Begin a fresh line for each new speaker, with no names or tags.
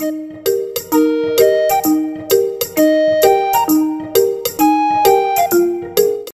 you